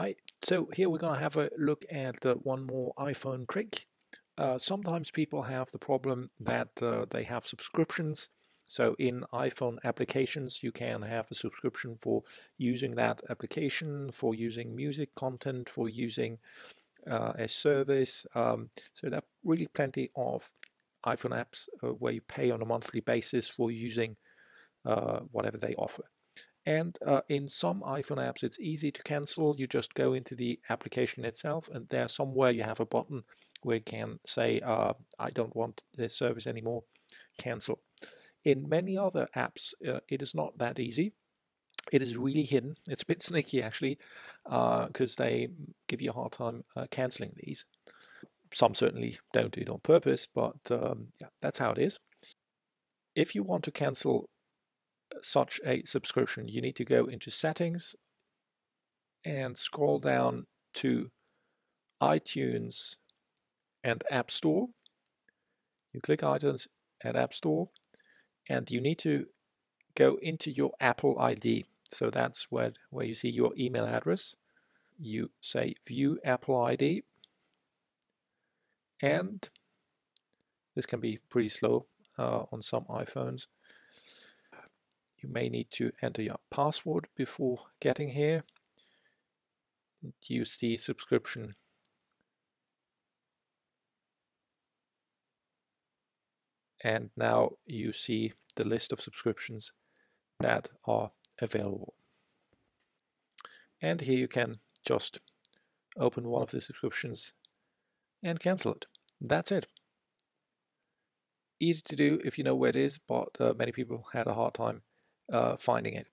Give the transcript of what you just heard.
Hi, so here we're going to have a look at uh, one more iPhone trick. Uh, sometimes people have the problem that uh, they have subscriptions. So in iPhone applications, you can have a subscription for using that application, for using music content, for using uh, a service. Um, so there are really plenty of iPhone apps uh, where you pay on a monthly basis for using uh, whatever they offer. And uh, in some iPhone apps, it's easy to cancel. You just go into the application itself, and there somewhere you have a button where you can say, uh, I don't want this service anymore, cancel. In many other apps, uh, it is not that easy. It is really hidden. It's a bit sneaky, actually, because uh, they give you a hard time uh, canceling these. Some certainly don't do it on purpose, but um, yeah, that's how it is. If you want to cancel such a subscription, you need to go into settings and scroll down to iTunes and App Store. You click iTunes and App Store, and you need to go into your Apple ID. So that's where, where you see your email address. You say View Apple ID, and this can be pretty slow uh, on some iPhones. You may need to enter your password before getting here. Use the subscription and now you see the list of subscriptions that are available. And here you can just open one of the subscriptions and cancel it. That's it. Easy to do if you know where it is, but uh, many people had a hard time uh, finding it.